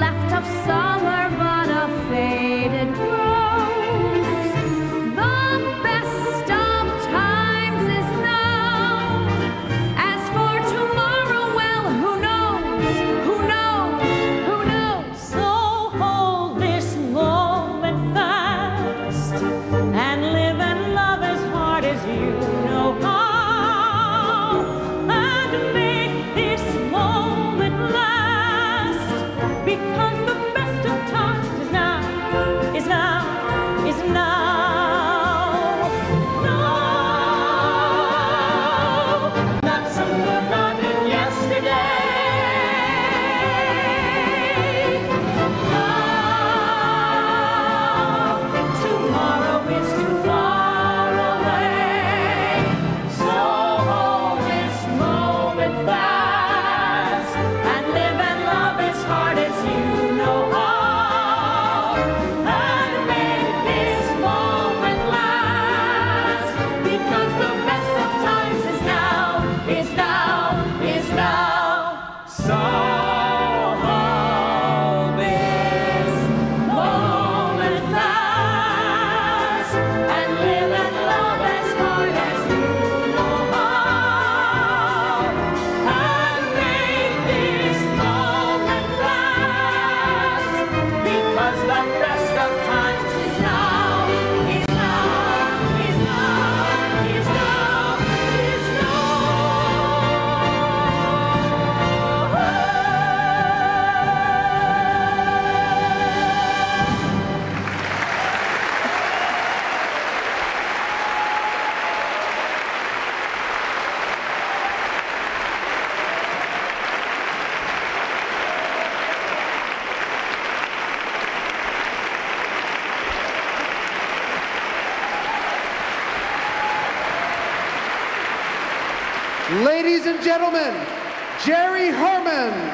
left of summer but a faded rose. The best of times is now. As for tomorrow, well, who knows? Who knows? Who knows? So hold this moment fast and live and love as hard as you. Now. Ladies and gentlemen, Jerry Herman.